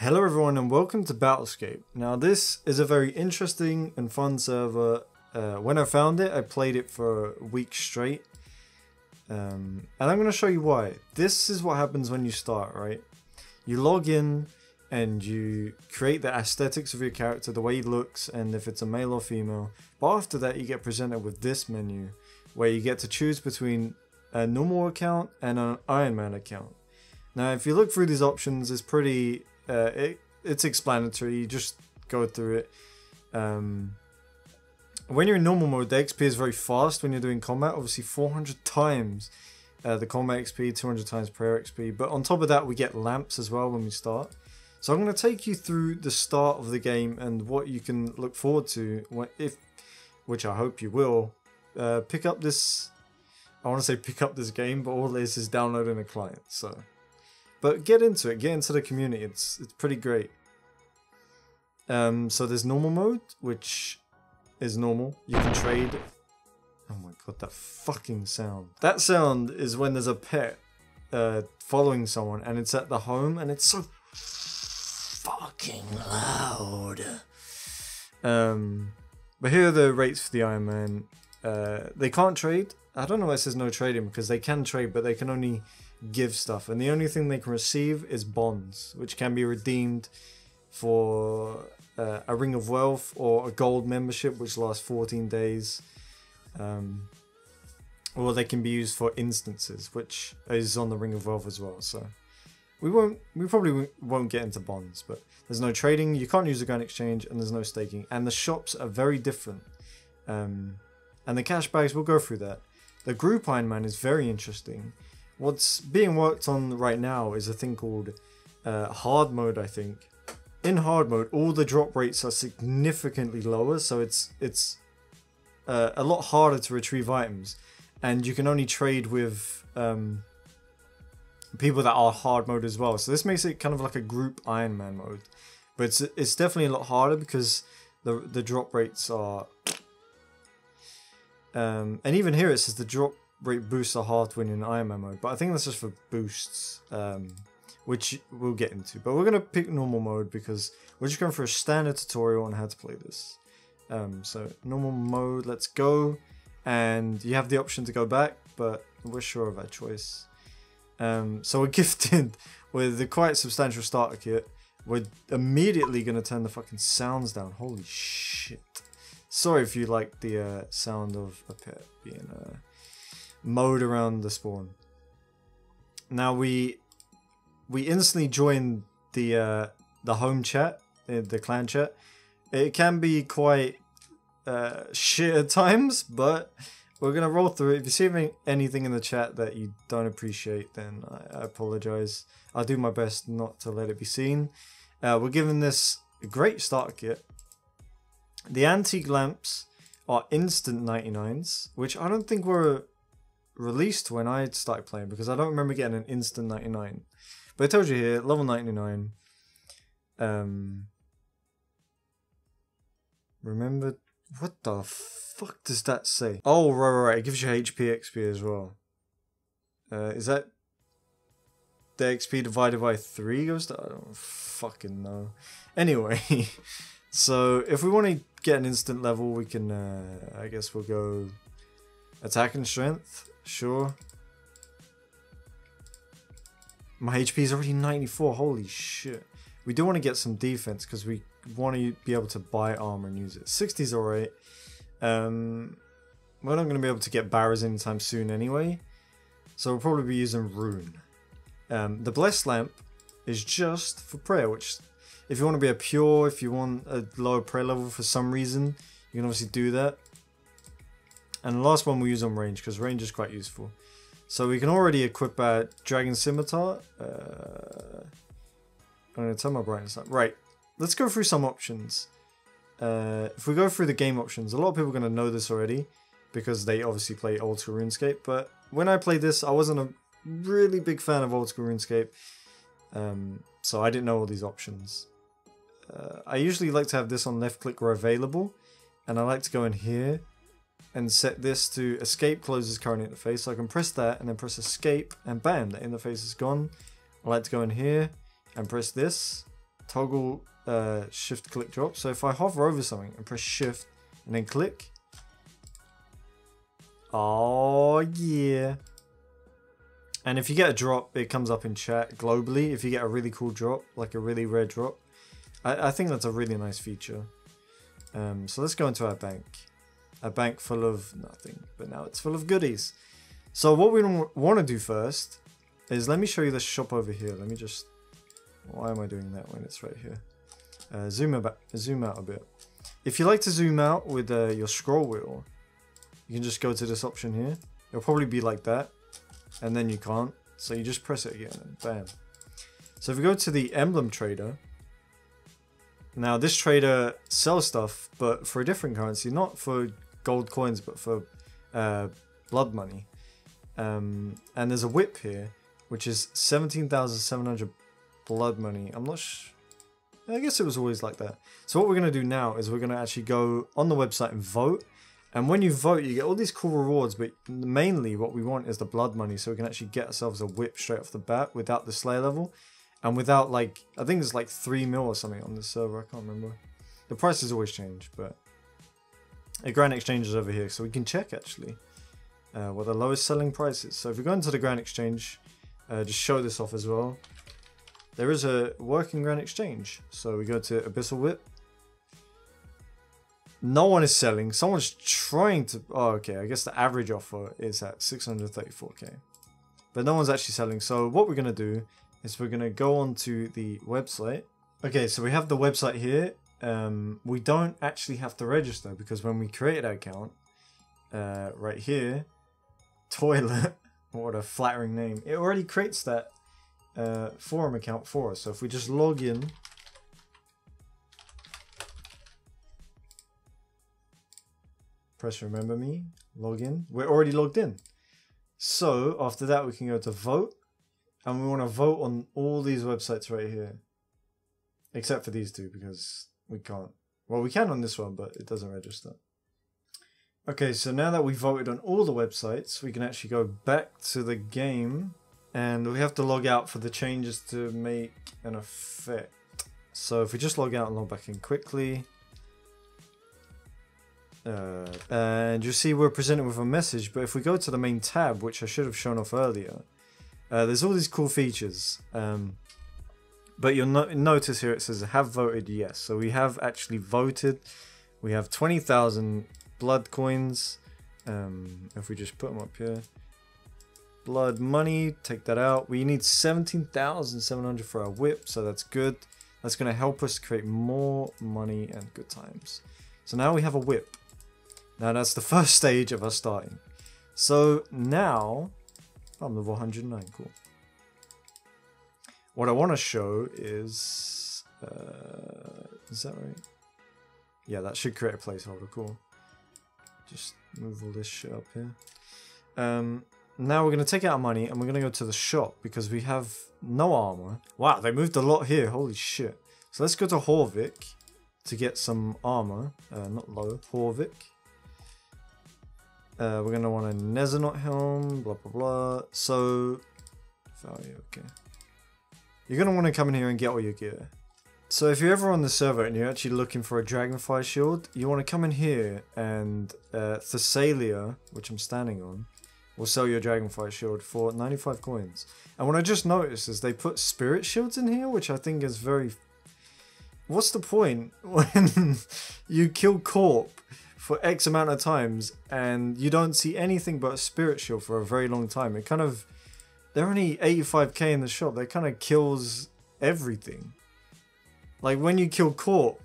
Hello everyone and welcome to Battlescape. Now this is a very interesting and fun server. Uh, when I found it, I played it for a week straight. Um, and I'm going to show you why. This is what happens when you start, right? You log in and you create the aesthetics of your character, the way he looks, and if it's a male or female. But after that, you get presented with this menu where you get to choose between a normal account and an Iron Man account. Now, if you look through these options, it's pretty, uh, it, it's explanatory. You just go through it. Um, when you're in normal mode, the XP is very fast when you're doing combat. Obviously, 400 times uh, the combat XP, 200 times prayer XP. But on top of that, we get lamps as well when we start. So I'm going to take you through the start of the game and what you can look forward to, if, which I hope you will, uh, pick up this. I want to say pick up this game, but all this is downloading a client. So, but get into it, get into the community. It's it's pretty great. Um, so there's normal mode, which is normal. You can trade. Oh my god, that fucking sound. That sound is when there's a pet uh, following someone and it's at the home and it's so fucking loud. Um, but here are the rates for the Iron Man. Uh, they can't trade. I don't know why it says no trading because they can trade, but they can only give stuff. And the only thing they can receive is bonds, which can be redeemed for uh, a Ring of Wealth or a gold membership, which lasts 14 days. Um, or they can be used for instances, which is on the Ring of Wealth as well. So we won't, we probably won't get into bonds, but there's no trading. You can't use the Grand Exchange, and there's no staking. And the shops are very different. Um, and the cash bags, we'll go through that. The group Iron Man is very interesting. What's being worked on right now is a thing called uh, hard mode, I think, in hard mode, all the drop rates are significantly lower, so it's it's uh, a lot harder to retrieve items, and you can only trade with um, people that are hard mode as well. So this makes it kind of like a group Iron Man mode, but it's it's definitely a lot harder because the the drop rates are. Um, and even here it says the drop boosts are hard when in Iron Man mode, but I think that's just for boosts. Um, which we'll get into. But we're going to pick normal mode because we're just going for a standard tutorial on how to play this. Um, so normal mode, let's go. And you have the option to go back, but we're sure of our choice. Um, so we're gifted with a quite substantial starter kit. We're immediately going to turn the fucking sounds down. Holy shit. Sorry if you like the uh, sound of a pet being uh, mowed around the spawn. Now we we instantly join the uh, the home chat, uh, the clan chat. It can be quite uh, shit at times, but we're gonna roll through it. If you see anything in the chat that you don't appreciate, then I, I apologize. I'll do my best not to let it be seen. Uh, we're given this a great starter kit. The antique lamps are instant 99s, which I don't think were released when I started playing because I don't remember getting an instant 99. But I told you here, level 99. Um, remember, what the fuck does that say? Oh, right, right, right. It gives you HP XP as well. Uh, is that the XP divided by 3 goes to? I don't fucking know. Anyway, so if we want to get an instant level, we can, uh, I guess we'll go attack and strength. Sure. My HP is already 94. Holy shit. We do want to get some defense because we want to be able to buy armor and use it. 60 is alright. Um, we're not going to be able to get Barrows anytime soon anyway. So we'll probably be using Rune. Um, the Blessed Lamp is just for prayer, which if you want to be a pure, if you want a lower prayer level for some reason, you can obviously do that. And the last one we'll use on range, because range is quite useful. So we can already equip our Dragon Scimitar. Uh, I'm going to turn my brightness up. Right, let's go through some options. Uh, if we go through the game options, a lot of people are going to know this already because they obviously play old school RuneScape. But when I played this, I wasn't a really big fan of old school RuneScape. Um, so I didn't know all these options. Uh, I usually like to have this on left click or available. And I like to go in here and set this to escape closes current interface. So I can press that and then press escape and bam, the interface is gone. I like to go in here and press this toggle uh, shift click drop. So if I hover over something and press shift and then click. Oh yeah. And if you get a drop, it comes up in chat globally. If you get a really cool drop, like a really rare drop, I, I think that's a really nice feature. Um, so let's go into our bank. A bank full of nothing, but now it's full of goodies. So what we want to do first is let me show you the shop over here. Let me just... Why am I doing that when it's right here? Uh, zoom, about, zoom out a bit. If you like to zoom out with uh, your scroll wheel, you can just go to this option here. It'll probably be like that and then you can't. So you just press it again and bam. So if we go to the emblem trader, now this trader sells stuff, but for a different currency, not for gold coins, but for uh, blood money. Um, and there's a whip here, which is 17,700 blood money. I'm not sure. I guess it was always like that. So what we're going to do now is we're going to actually go on the website and vote and when you vote, you get all these cool rewards, but mainly what we want is the blood money so we can actually get ourselves a whip straight off the bat without the Slayer level. And without like, I think it's like 3 mil or something on this server, I can't remember. The prices always change, but... A Grand Exchange is over here, so we can check actually uh, what the lowest selling price is. So if we go into the Grand Exchange, uh, just show this off as well. There is a working Grand Exchange. So we go to Abyssal Whip, no one is selling. Someone's trying to... Oh, okay. I guess the average offer is at 634k. But no one's actually selling. So what we're going to do is we're going to go on to the website. Okay, so we have the website here. Um, we don't actually have to register because when we created our account, uh, right here, toilet, what a flattering name, it already creates that uh, forum account for us. So if we just log in press remember me, log in. We're already logged in. So after that, we can go to vote and we want to vote on all these websites right here. Except for these two because we can't. Well, we can on this one, but it doesn't register. Okay, so now that we voted on all the websites, we can actually go back to the game and we have to log out for the changes to make an effect. So if we just log out and log back in quickly, uh, and you see we're presented with a message, but if we go to the main tab, which I should have shown off earlier, uh, there's all these cool features. Um, but you'll no notice here it says have voted yes. So we have actually voted. We have 20,000 blood coins. Um, if we just put them up here. Blood money, take that out. We need 17,700 for our whip, so that's good. That's going to help us create more money and good times. So now we have a whip. Now that's the first stage of us starting. So now, I'm level 109, cool. What I want to show is, uh, is that right? Yeah, that should create a placeholder, cool. Just move all this shit up here. Um, now we're going to take out our money and we're going to go to the shop because we have no armor. Wow, they moved a lot here, holy shit. So let's go to Horvik to get some armor. Uh, not low, Horvik. Uh, we're going to want a Neitiznot helm, blah, blah, blah. So, value, okay. You're going to want to come in here and get all your gear. So if you're ever on the server and you're actually looking for a Dragonfly shield, you want to come in here and uh, Thessalia, which I'm standing on, will sell your Dragonfly shield for 95 coins. And what I just noticed is they put spirit shields in here, which I think is very... What's the point when you kill Corp for X amount of times and you don't see anything but a spirit shield for a very long time. It kind of they're only 85k in the shop. That kind of kills everything. Like when you kill Corp,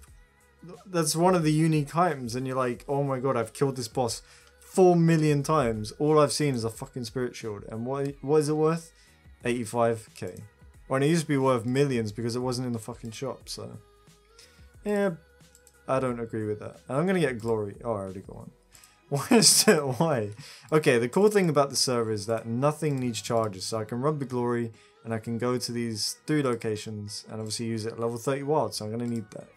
that's one of the unique items, and you're like, oh my god, I've killed this boss four million times. All I've seen is a fucking spirit shield, and what what is it worth? 85k. Well, it used to be worth millions because it wasn't in the fucking shop. So, yeah, I don't agree with that. I'm gonna get glory. Oh, I already got one. Why is it? Why? Okay, the cool thing about the server is that nothing needs charges, so I can run the glory and I can go to these three locations and obviously use it at level 30 wild, so I'm gonna need that.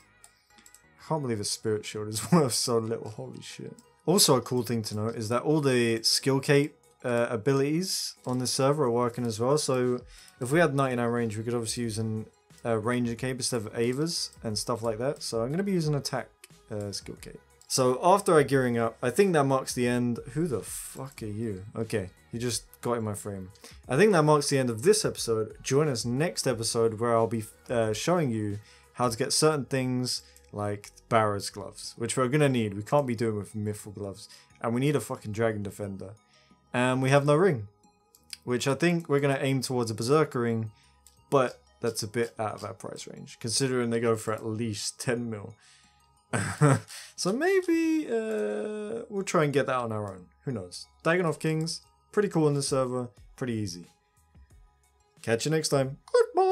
I can't believe a spirit shield is worth so little. Holy shit. Also, a cool thing to note is that all the skill cape uh, abilities on the server are working as well. So if we had 99 range, we could obviously use an Ranger Cape instead of Ava's and stuff like that. So I'm going to be using Attack uh, Skill Cape. So after I gearing up, I think that marks the end. Who the fuck are you? Okay, you just got in my frame. I think that marks the end of this episode. Join us next episode where I'll be uh, showing you how to get certain things like Barrows gloves, which we're gonna need. We can't be doing with Mithril gloves, and we need a fucking Dragon Defender, and we have no ring, which I think we're gonna aim towards a Berserker ring, but that's a bit out of our price range considering they go for at least 10 mil. so maybe uh, we'll try and get that on our own. Who knows? Dagannoth Kings, pretty cool in the server, pretty easy. Catch you next time. Goodbye.